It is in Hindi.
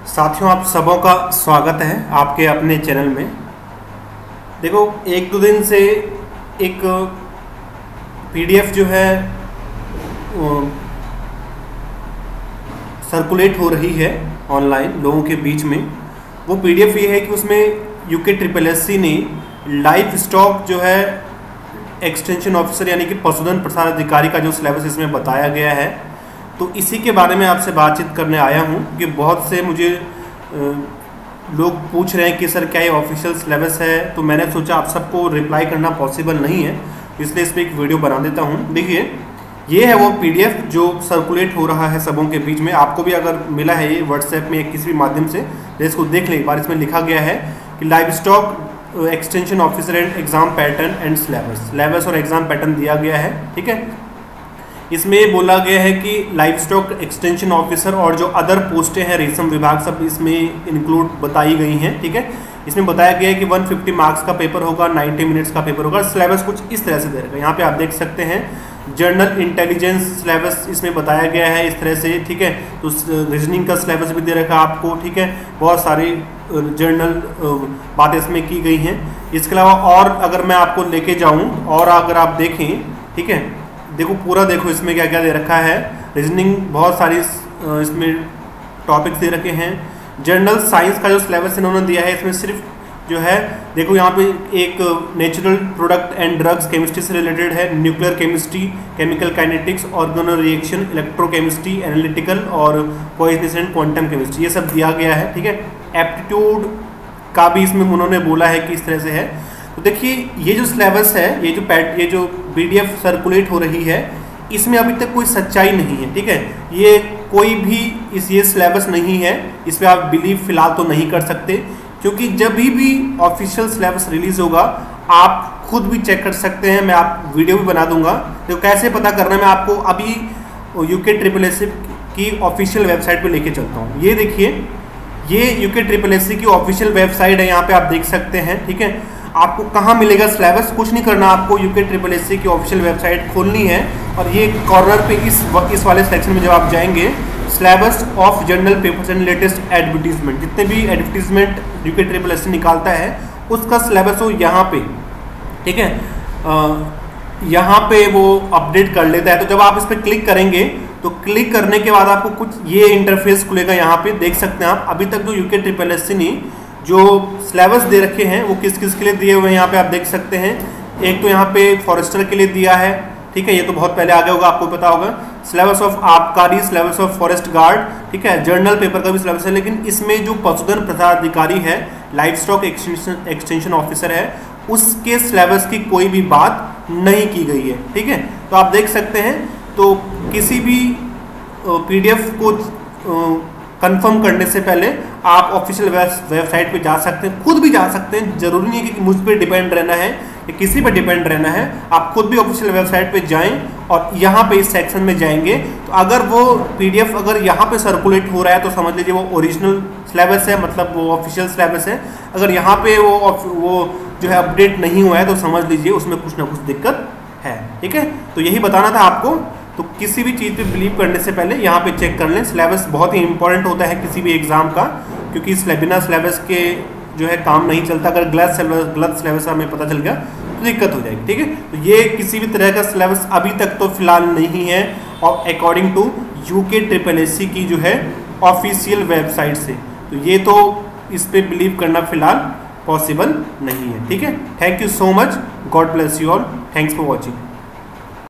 साथियों, आप सबों का स्वागत है आपके अपने चैनल में। देखो, एक दो दिन से एक पीडीएफ जो है सर्कुलेट हो रही है ऑनलाइन लोगों के बीच में। वो पीडीएफ ये है कि उसमें यूके ट्रिपल एस सी ने लाइफ स्टॉक जो है एक्सटेंशन ऑफिसर यानी कि पशुधन प्रसार अधिकारी का जो सिलेबस इसमें बताया गया है तो इसी के बारे में आपसे बातचीत करने आया हूँ कि बहुत से मुझे लोग पूछ रहे हैं कि, सर, क्या ये ऑफिशियल सिलेबस है? तो मैंने सोचा आप सबको रिप्लाई करना पॉसिबल नहीं है, इसलिए इस पर एक वीडियो बना देता हूँ। देखिए, ये है वो पीडीएफ जो सर्कुलेट हो रहा है सबों के बीच में। आपको भी अगर मिला है ये व्हाट्सएप में किसी भी माध्यम से तो इसको देख लें। एक बार इसमें लिखा गया है कि live stock extension officer and exam pattern and syllabus syllabus और एग्ज़ाम पैटर्न दिया गया है, ठीक है? इसमें बोला गया है कि लाइफ स्टॉक एक्सटेंशन ऑफिसर और जो अदर पोस्टें हैं रेशम विभाग सब इसमें इंक्लूड बताई गई हैं, ठीक है? इसमें बताया गया है कि 150 मार्क्स का पेपर होगा 90 मिनट्स का पेपर होगा सिलेबस कुछ इस तरह से दे रखा है। यहाँ पे आप देख सकते हैं जर्नल इंटेलिजेंस सिलेबस इसमें बताया गया है इस तरह से, ठीक है? तो रीजनिंग का सिलेबस भी दे रखा है आपको, ठीक है? बहुत सारी जर्नल बातें इसमें की गई हैं। इसके अलावा और अगर मैं आपको लेके जाऊँ, और अगर आप देखें, ठीक है? देखो, पूरा देखो इसमें क्या क्या दे रखा है। रीजनिंग बहुत सारी इसमें टॉपिक्स दे रखे हैं। जनरल साइंस का जो सिलेबस इन्होंने दिया है, इसमें सिर्फ़ जो है, देखो यहाँ पे एक natural product and drugs chemistry से रिलेटेड है। Nuclear chemistry chemical kinetics organo reaction electrochemistry analytical और पॉइजनस एंड क्वांटम केमिस्ट्री ये सब दिया गया है, ठीक है। एप्टीट्यूड का भी इसमें उन्होंने बोला है कि इस तरह से है। तो देखिए, ये जो सिलेबस है, ये जो पैट ये जो पी सर्कुलेट हो रही है, इसमें अभी तक कोई सच्चाई नहीं है, ठीक है? ये कोई भी इस, ये सिलेबस नहीं है, इस पर आप बिलीव फ़िलहाल तो नहीं कर सकते, क्योंकि जब भी भी ऑफिशियल सिलेबस रिलीज़ होगा, आप खुद भी चेक कर सकते हैं, मैं आप वीडियो भी बना दूँगा। तो कैसे पता करना मैं आपको अभी यूके ट्रिपल एससी की ऑफिशियल वेबसाइट पे लेके चलता हूँ। ये देखिए, ये यूके ट्रिपल एससी की ऑफिशियल वेबसाइट है, यहाँ पे आप देख सकते हैं, ठीक है? आपको कहाँ मिलेगा सिलेबस कुछ नहीं करना, आपको यूके ट्रिपल एस की ऑफिशियल वेबसाइट खोलनी है और ये कॉर्नर पे इस इस वाले सेक्शन में जब आप जाएँगे syllabus of general papers and latest advertisement जितने भी एडवर्टीजमेंट यूके ट्रिपल एस निकालता है, उसका सिलेबस हो यहाँ पे, ठीक है? यहाँ पे वो अपडेट कर लेता है। तो जब आप इस पर क्लिक करेंगे तो क्लिक करने के बाद आपको कुछ ये इंटरफेस खुलेगा यहाँ पे, देख सकते हैं आप। अभी तक जो यूके ट्रिपल एस ने जो सिलेबस दे रखे हैं, वो किस किस के लिए दिए हुए हैं, यहाँ पे आप देख सकते हैं। एक तो यहाँ पे फॉरेस्टर के लिए दिया है, ठीक है, ये तो बहुत पहले आ गया होगा, आपको पता होगा। सिलेबस ऑफ़ आबकारी सिलेबस ऑफ़ फॉरेस्ट गार्ड ठीक है जर्नल पेपर का भी सिलेबस है, लेकिन इसमें जो पशुधन प्रसार अधिकारी है life stock extension extension officer है, उसके सिलेबस की कोई भी बात नहीं की गई है, ठीक है। तो आप देख सकते हैं तो किसी भी पीडीएफ को कंफर्म करने से पहले आप ऑफिशियल वेबसाइट पे जा सकते हैं, खुद भी जा सकते हैं। ज़रूरी नहीं है कि मुझ पर डिपेंड रहना है, या किसी पर डिपेंड रहना है। आप खुद भी ऑफिशियल वेबसाइट पे जाएँ और यहाँ पे इस सेक्शन में जाएँगे। तो अगर वो पीडीएफ अगर यहाँ पे सर्कुलेट हो रहा है तो समझ लीजिए वो ओरिजिनल सिलेबस है मतलब वो ऑफिशियल सिलेबस है। अगर यहाँ पे वो वो जो है अपडेट नहीं हुआ है तो समझ लीजिए उसमें कुछ ना कुछ दिक्कत है। ठीक है? तो यही बताना था आपको। तो किसी भी चीज़ पे बिलीव करने से पहले यहाँ पे चेक कर लें। सिलेबस बहुत ही इंपॉर्टेंट होता है किसी भी एग्ज़ाम का, क्योंकि बिना सिलेबस के जो है काम नहीं चलता। अगर गलत सिलेबस गलत सिलेबस हमें पता चल गया तो दिक्कत हो जाएगी, ठीक है? तो ये किसी भी तरह का सिलेबस अभी तक तो फ़िलहाल नहीं है। और according to UK triple S C की जो है ऑफिशियल वेबसाइट से। तो ये तो इस पर बिलीव करना फ़िलहाल पॉसिबल नहीं है, ठीक है? Thank you so much God bless you all thanks for watching